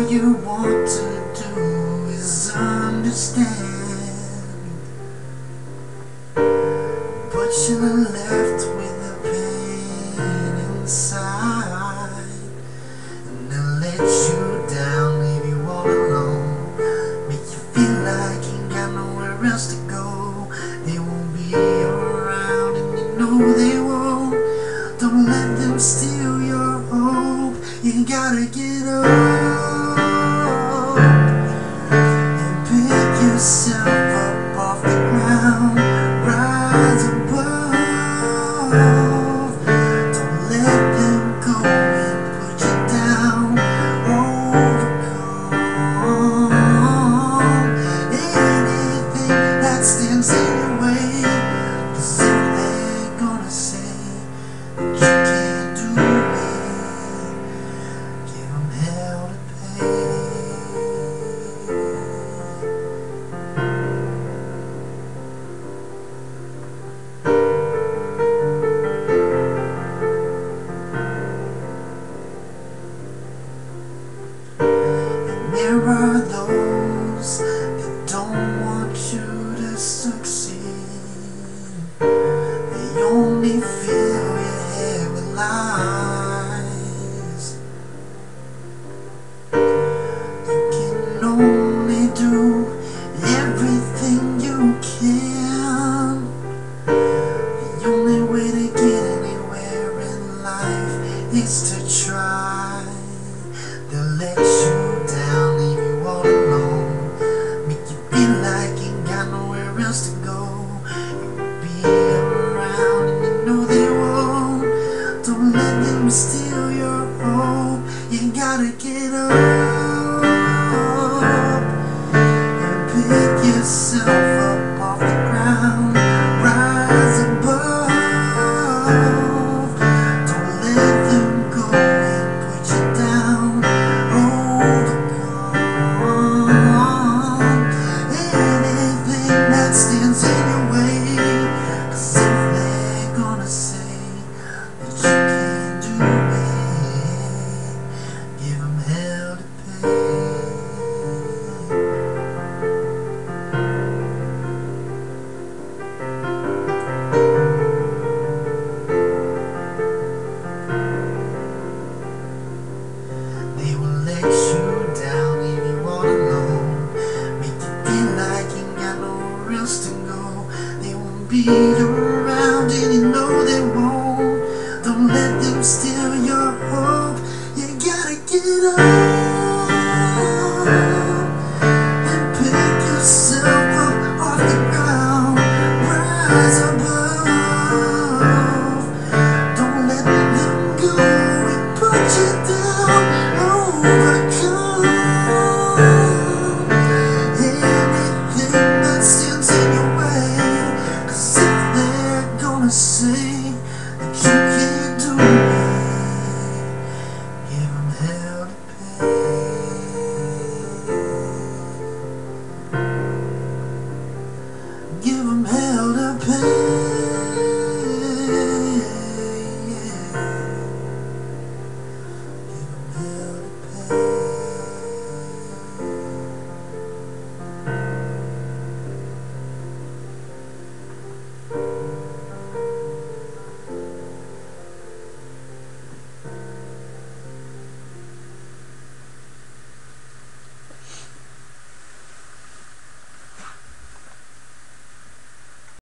all you want to do is understand. But you're left with the pain inside. And they let you down, leave you all alone. Make you feel like you ain't got nowhere else to go. They won't be around and you know they won't. Don't let them steal your hope. You gotta get up. Pick them steal your hope. You gotta get up and pick yourself up off the ground. Rise above. Don't let them go and put you down. Overcome anything that stands in your if they're gonna say 가만